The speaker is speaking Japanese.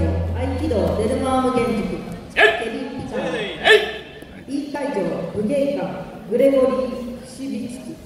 場合気道デルマーム原宿ケビン・ピカー E 会場武芸館グレゴリー・シビツキ